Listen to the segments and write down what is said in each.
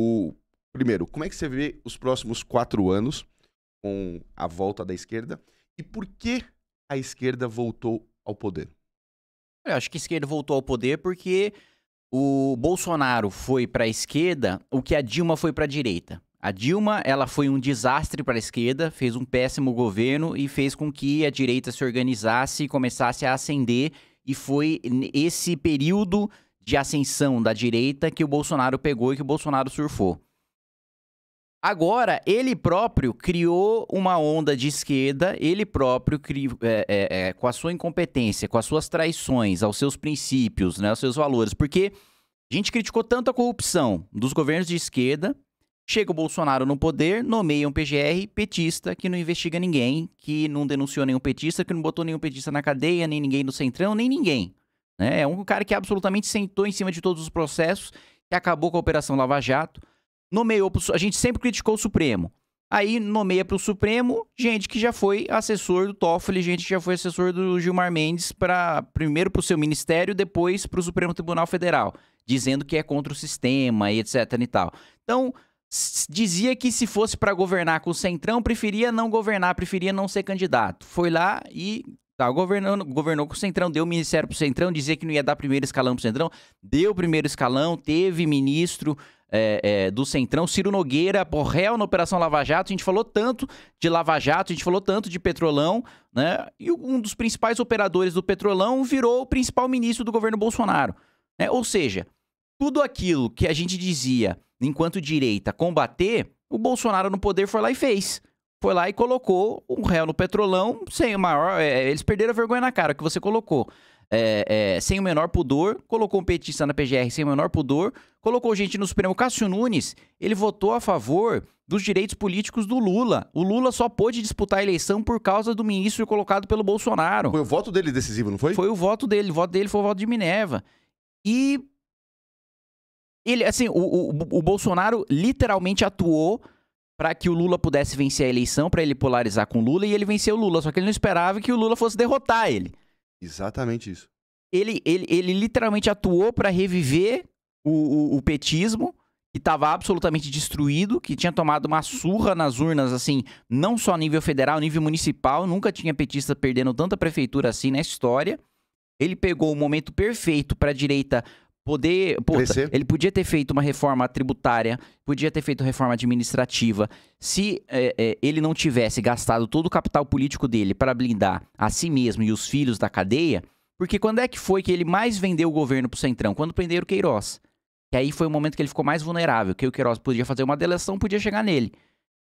o primeiro, como é que você vê os próximos quatro anos com a volta da esquerda e por que a esquerda voltou ao poder? Eu acho que a esquerda voltou ao poder porque o Bolsonaro foi para a esquerda o que a Dilma foi para a direita. A Dilma, ela foi um desastre para a esquerda, fez um péssimo governo e fez com que a direita se organizasse e começasse a ascender. E foi esse período de ascensão da direita que o Bolsonaro pegou e que o Bolsonaro surfou. Agora, ele próprio criou uma onda de esquerda, ele próprio, criou, é, é, é, com a sua incompetência, com as suas traições, aos seus princípios, né, aos seus valores. Porque a gente criticou tanto a corrupção dos governos de esquerda, chega o Bolsonaro no poder, nomeia um PGR petista que não investiga ninguém, que não denunciou nenhum petista, que não botou nenhum petista na cadeia, nem ninguém no centrão, nem ninguém. Né? É um cara que absolutamente sentou em cima de todos os processos, que acabou com a Operação Lava Jato nomeou pro, a gente sempre criticou o Supremo. Aí nomeia para o Supremo gente que já foi assessor do Toffoli, gente que já foi assessor do Gilmar Mendes para primeiro para o seu ministério, depois para o Supremo Tribunal Federal, dizendo que é contra o sistema e etc e tal. Então dizia que se fosse para governar com o Centrão, preferia não governar, preferia não ser candidato. Foi lá e tá governando, governou com o Centrão, deu ministério para o Centrão, dizia que não ia dar primeiro escalão para o Centrão, deu primeiro escalão, teve ministro é, é, do Centrão, Ciro Nogueira, réu na Operação Lava Jato. A gente falou tanto de Lava Jato, a gente falou tanto de Petrolão, né? E um dos principais operadores do Petrolão virou o principal ministro do governo Bolsonaro. Né? Ou seja, tudo aquilo que a gente dizia enquanto direita combater, o Bolsonaro no poder foi lá e fez. Foi lá e colocou um réu no Petrolão sem o maior. É, eles perderam a vergonha na cara que você colocou é, é, sem o menor pudor, colocou um petista na PGR sem o menor pudor, colocou gente no Supremo. Cássio Nunes, ele votou a favor dos direitos políticos do Lula. O Lula só pôde disputar a eleição por causa do ministro colocado pelo Bolsonaro. Foi o voto dele decisivo, não foi? Foi o voto dele. O voto dele foi o voto de Minerva. E ele, assim, o, o, o Bolsonaro literalmente atuou para que o Lula pudesse vencer a eleição, para ele polarizar com o Lula, e ele venceu o Lula. Só que ele não esperava que o Lula fosse derrotar ele. Exatamente isso. Ele, ele, ele literalmente atuou para reviver o, o, o, petismo, que estava absolutamente destruído, que tinha tomado uma surra nas urnas, assim, não só a nível federal, a nível municipal. Nunca tinha petista perdendo tanta prefeitura assim na história. Ele pegou o momento perfeito para a direita poder. Puta, ele podia ter feito uma reforma tributária, podia ter feito reforma administrativa. Se é, é, ele não tivesse gastado todo o capital político dele para blindar a si mesmo e os filhos da cadeia, porque quando é que foi que ele mais vendeu o governo pro Centrão? Quando prenderam o Queiroz. Que aí foi o momento que ele ficou mais vulnerável, que o Queiroz podia fazer uma delação, podia chegar nele.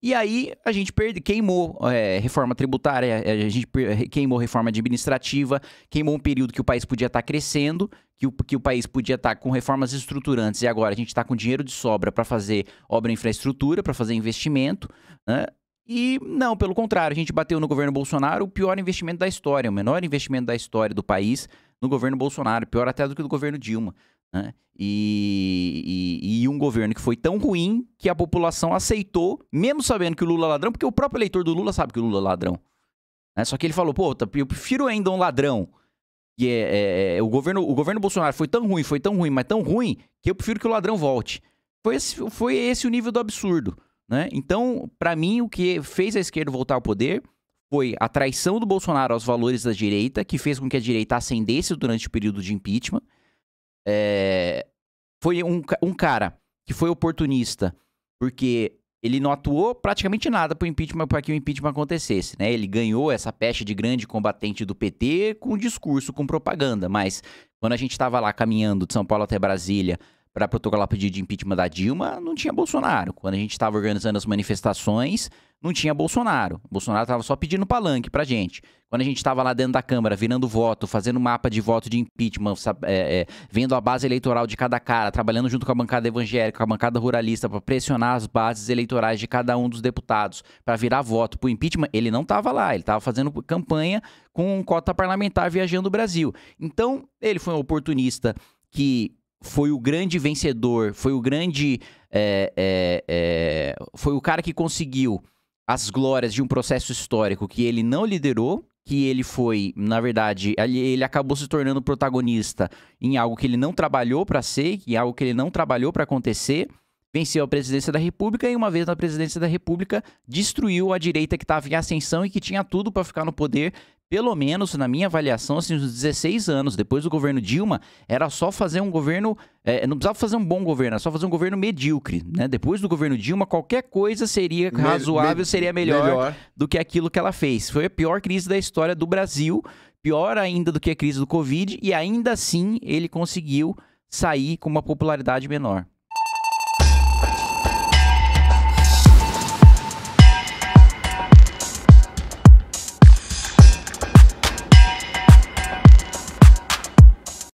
E aí a gente perde, queimou é, reforma tributária, a gente queimou reforma administrativa, queimou um período que o país podia estar tá crescendo, que o, que o país podia estar tá com reformas estruturantes e agora a gente está com dinheiro de sobra para fazer obra infraestrutura, para fazer investimento, né? E não, pelo contrário, a gente bateu no governo Bolsonaro o pior investimento da história, o menor investimento da história do país no governo Bolsonaro, pior até do que do governo Dilma. Né? E, e, e, um governo que foi tão ruim que a população aceitou, mesmo sabendo que o Lula é ladrão, porque o próprio eleitor do Lula sabe que o Lula é ladrão. Né? Só que ele falou, pô, tá, eu prefiro ainda um ladrão. Que é, é, é, o, governo, o governo Bolsonaro foi tão ruim, foi tão ruim, mas tão ruim, que eu prefiro que o ladrão volte. Foi esse, foi esse o nível do absurdo. Né? Então, para mim, o que fez a esquerda voltar ao poder foi a traição do Bolsonaro aos valores da direita, que fez com que a direita ascendesse durante o período de impeachment é, foi um, um cara que foi oportunista, porque ele não atuou praticamente nada para impeachment para que o impeachment acontecesse, né? Ele ganhou essa peste de grande combatente do PT com discurso, com propaganda, mas quando a gente estava lá caminhando de São Paulo até Brasília para protocolar pedido de impeachment da Dilma, não tinha Bolsonaro. Quando a gente estava organizando as manifestações, não tinha Bolsonaro. O Bolsonaro estava só pedindo palanque pra gente. Quando a gente estava lá dentro da Câmara, virando voto, fazendo mapa de voto de impeachment, é, é, vendo a base eleitoral de cada cara, trabalhando junto com a bancada evangélica, com a bancada ruralista, para pressionar as bases eleitorais de cada um dos deputados para virar voto pro impeachment, ele não estava lá. Ele estava fazendo campanha com cota parlamentar viajando o Brasil. Então, ele foi um oportunista que foi o grande vencedor, foi o grande. É, é, é foi o cara que conseguiu as glórias de um processo histórico que ele não liderou, que ele foi, na verdade, ele acabou se tornando protagonista em algo que ele não trabalhou para ser, em algo que ele não trabalhou para acontecer. venceu a presidência da República e, uma vez na presidência da República, destruiu a direita que estava em ascensão e que tinha tudo para ficar no poder. Pelo menos, na minha avaliação, assim, uns 16 anos depois do governo Dilma, era só fazer um governo. é, não precisava fazer um bom governo, era só fazer um governo medíocre. Né? Depois do governo Dilma, qualquer coisa seria razoável, me- seria melhor do que aquilo que ela fez. Foi a pior crise da história do Brasil, pior ainda do que a crise do Covid, e ainda assim ele conseguiu sair com uma popularidade menor.